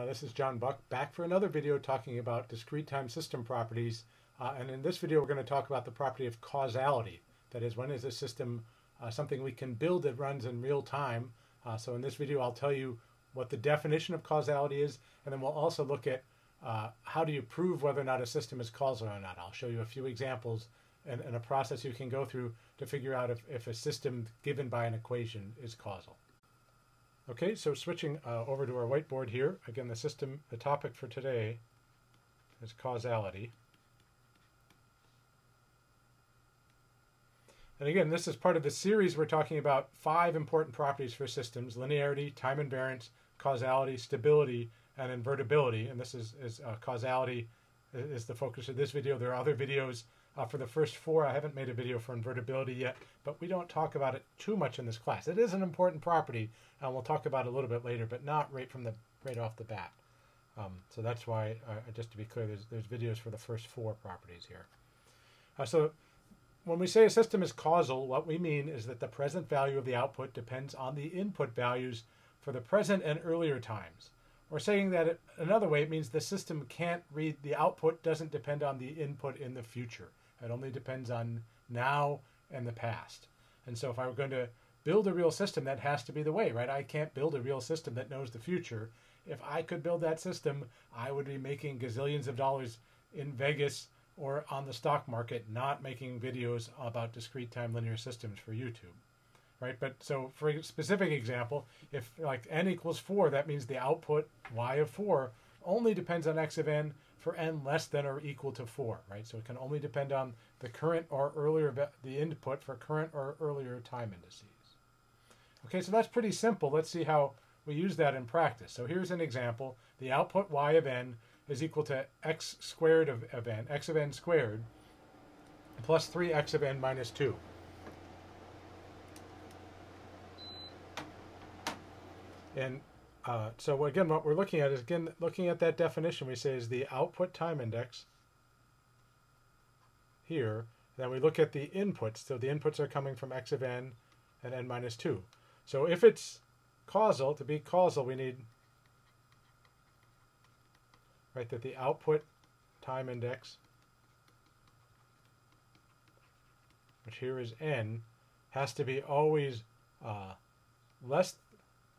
Uh, this is John Buck back for another video talking about discrete time system properties. Uh, and in this video, we're going to talk about the property of causality. That is, when is a system uh, something we can build that runs in real time? Uh, so in this video, I'll tell you what the definition of causality is, and then we'll also look at uh, how do you prove whether or not a system is causal or not. I'll show you a few examples and, and a process you can go through to figure out if, if a system given by an equation is causal. Okay, so switching uh, over to our whiteboard here, again, the system, the topic for today is causality. And again, this is part of the series we're talking about five important properties for systems, linearity, time invariance, causality, stability, and invertibility. And this is, is uh, causality is the focus of this video. There are other videos uh, for the first four. I haven't made a video for invertibility yet, but we don't talk about it too much in this class. It is an important property, and we'll talk about it a little bit later, but not right from the right off the bat. Um, so that's why, uh, just to be clear, there's, there's videos for the first four properties here. Uh, so when we say a system is causal, what we mean is that the present value of the output depends on the input values for the present and earlier times. Or saying that it, another way, it means the system can't read, the output doesn't depend on the input in the future. It only depends on now and the past. And so if I were going to build a real system, that has to be the way, right? I can't build a real system that knows the future. If I could build that system, I would be making gazillions of dollars in Vegas or on the stock market, not making videos about discrete time linear systems for YouTube. Right, but so for a specific example, if like n equals 4, that means the output y of 4 only depends on x of n for n less than or equal to 4, right? So it can only depend on the current or earlier, the input for current or earlier time indices. Okay, so that's pretty simple. Let's see how we use that in practice. So here's an example. The output y of n is equal to x squared of, of n, x of n squared, plus 3x of n minus 2. And uh, so again, what we're looking at is, again, looking at that definition, we say is the output time index here. Then we look at the inputs. So the inputs are coming from x of n and n minus 2. So if it's causal, to be causal, we need right, that the output time index, which here is n, has to be always uh, less,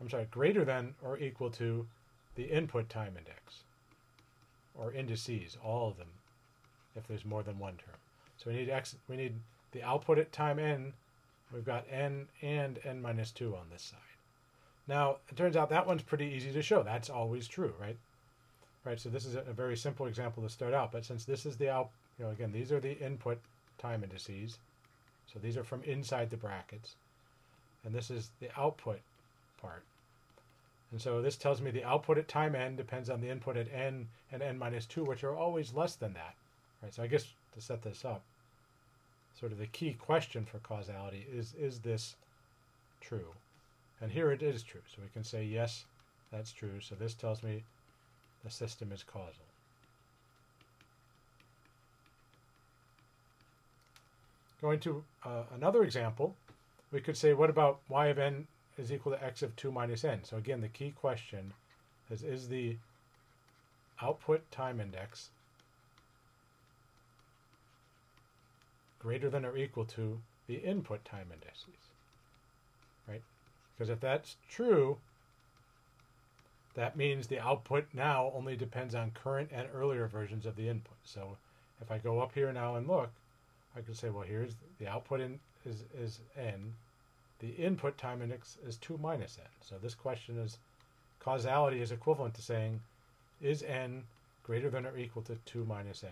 I'm sorry, greater than or equal to the input time index, or indices, all of them, if there's more than one term. So we need x, we need the output at time n, we've got n and n minus 2 on this side. Now, it turns out that one's pretty easy to show. That's always true, right? right? So this is a, very simple example to start out, but since this is the out, you know, again, these are the input time indices. So these are from inside the brackets. And this is the output part. And so this tells me the output at time n depends on the input at n and n minus 2, which are always less than that. Right? So I guess to set this up, sort of the key question for causality is, is this true? And here it is true. So we can say, yes, that's true. So this tells me the system is causal. Going to uh, another example, we could say, what about y of n is equal to x of 2 minus n? So again, the key question is, is the output time index greater than or equal to the input time indices? Right? Because if that's true, that means the output now only depends on current and earlier versions of the input. So if I go up here now and look, I can say, well, here's the output in, is, is n. The input time index is 2 minus n. So this question is, causality is equivalent to saying, is n greater than or equal to 2 minus n?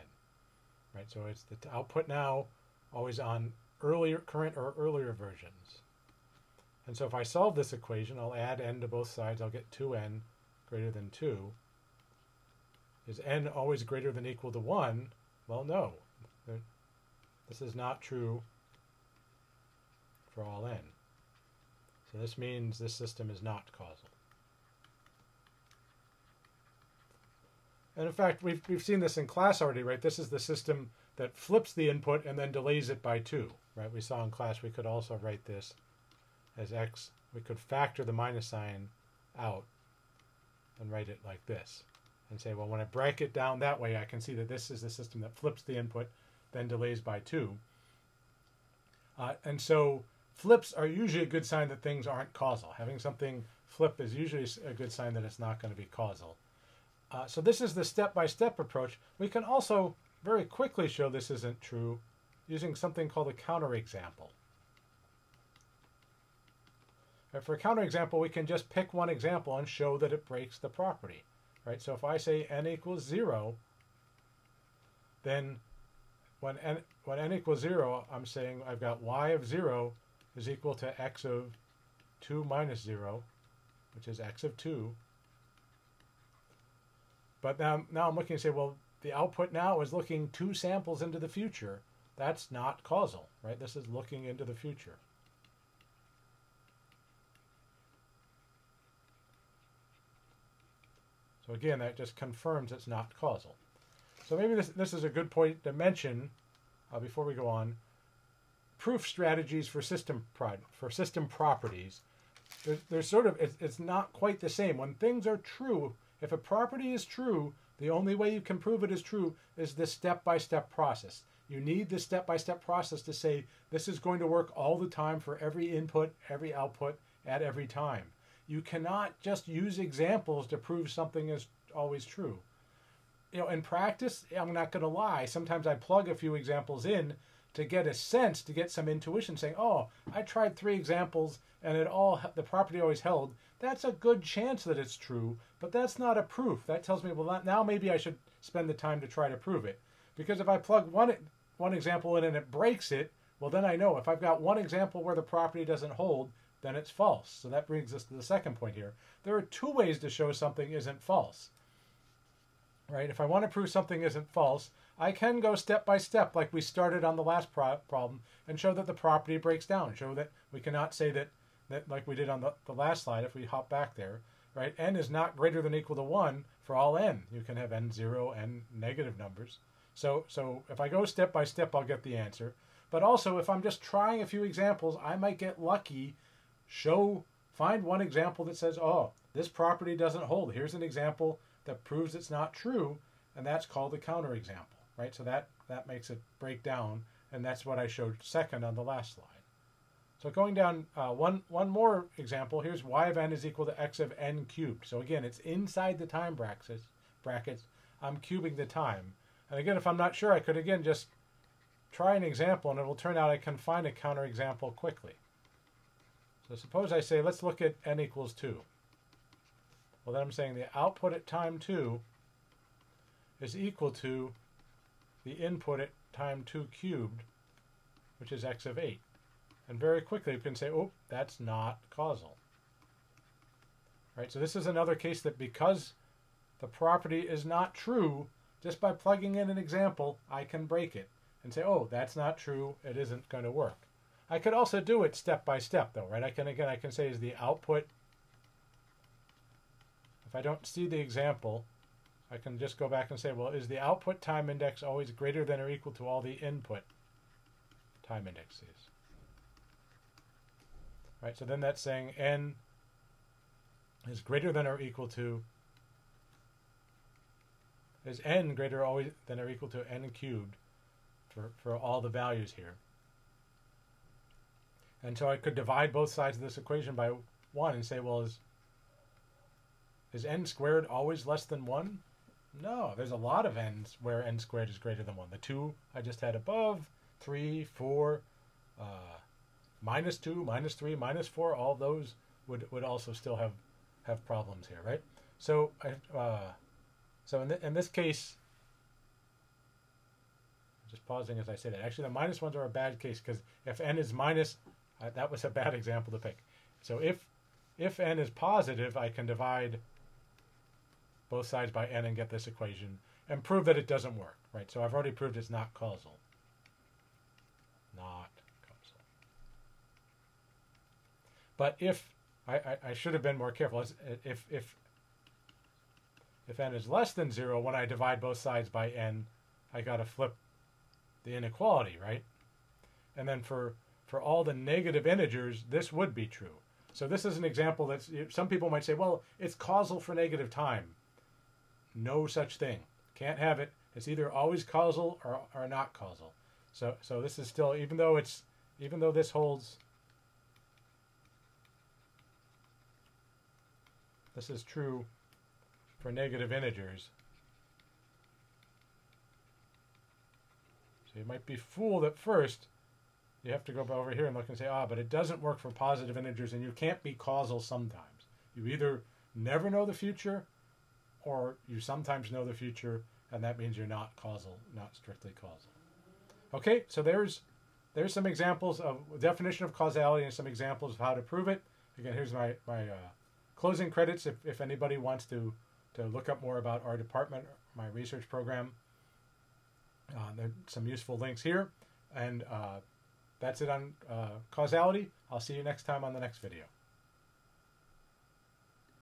Right, so it's the output now always on earlier, current or earlier versions. And so if I solve this equation, I'll add n to both sides, I'll get 2n greater than 2. Is n always greater than equal to 1? Well, no. This is not true for all n. So this means this system is not causal. And in fact, we've, we've seen this in class already, right? This is the system that flips the input and then delays it by 2, right? We saw in class we could also write this as x. We could factor the minus sign out and write it like this and say, well, when I break it down that way, I can see that this is the system that flips the input, then delays by two. Uh, and so flips are usually a good sign that things aren't causal. Having something flip is usually a good sign that it's not going to be causal. Uh, so this is the step-by-step -step approach. We can also very quickly show this isn't true using something called a counterexample. For a counterexample, we can just pick one example and show that it breaks the property. Right? So if I say n equals 0, then when n, when n equals 0, I'm saying I've got y of 0 is equal to x of 2 minus 0, which is x of 2. But now, now I'm looking and say, well, the output now is looking two samples into the future. That's not causal, right? This is looking into the future. So again, that just confirms it's not causal. So maybe this, this is a good point to mention uh, before we go on. Proof strategies for system for system properties. There's sort of it's, it's not quite the same. When things are true, if a property is true, the only way you can prove it is true is this step-by-step process. You need this step-by-step process to say this is going to work all the time for every input, every output, at every time. You cannot just use examples to prove something is always true. You know, in practice, I'm not going to lie. Sometimes I plug a few examples in to get a sense, to get some intuition, saying, "Oh, I tried three examples and it all the property always held." That's a good chance that it's true, but that's not a proof. That tells me, well, now maybe I should spend the time to try to prove it. Because if I plug one one example in and it breaks it, well, then I know if I've got one example where the property doesn't hold, then it's false. So that brings us to the second point here. There are two ways to show something isn't false. Right? If I want to prove something isn't false, I can go step by step like we started on the last pro problem and show that the property breaks down. Show that we cannot say that, that like we did on the, the last slide, if we hop back there, right? n is not greater than equal to 1 for all n. You can have n 0, n negative numbers. So, so if I go step by step, I'll get the answer. But also, if I'm just trying a few examples, I might get lucky show, find one example that says, oh, this property doesn't hold. Here's an example that proves it's not true, and that's called a counterexample, right? So that, that makes it break down, and that's what I showed second on the last slide. So going down uh, one, one more example, here's y of n is equal to x of n cubed. So again, it's inside the time brackets, brackets. I'm cubing the time. And again, if I'm not sure, I could again just try an example, and it will turn out I can find a counterexample quickly. So suppose I say, let's look at n equals 2. Well, then I'm saying the output at time 2 is equal to the input at time 2 cubed, which is x of 8. And very quickly you can say, oh, that's not causal. Right, so this is another case that because the property is not true, just by plugging in an example, I can break it and say, oh, that's not true, it isn't going to work. I could also do it step by step though, right? I can again I can say is the output if I don't see the example, I can just go back and say, well, is the output time index always greater than or equal to all the input time indexes? Right, so then that's saying n is greater than or equal to is n greater always than or equal to n cubed for, for all the values here. And so I could divide both sides of this equation by 1 and say, well, is, is n squared always less than 1? No, there's a lot of n's where n squared is greater than 1. The 2 I just had above, 3, 4, uh, minus 2, minus 3, minus 4, all those would, would also still have, have problems here, right? So, uh, so in, th in this case, just pausing as I say that. Actually, the minus ones are a bad case because if n is minus uh, that was a bad example to pick. So if if n is positive, I can divide both sides by n and get this equation and prove that it doesn't work, right? So I've already proved it's not causal. Not causal. But if I, I, I should have been more careful. If if if n is less than zero, when I divide both sides by n, I got to flip the inequality, right? And then for for all the negative integers, this would be true. So this is an example that some people might say, well, it's causal for negative time. No such thing. Can't have it. It's either always causal or, or not causal. So so this is still even though it's even though this holds this is true for negative integers. So you might be fooled at first. You have to go over here and look and say, ah, but it doesn't work for positive integers, and you can't be causal sometimes. You either never know the future, or you sometimes know the future, and that means you're not causal, not strictly causal. Okay, so there's there's some examples of definition of causality and some examples of how to prove it. Again, here's my my uh, closing credits. If, if anybody wants to to look up more about our department, my research program, uh, there's some useful links here. And uh, that's it on uh, causality. I'll see you next time on the next video.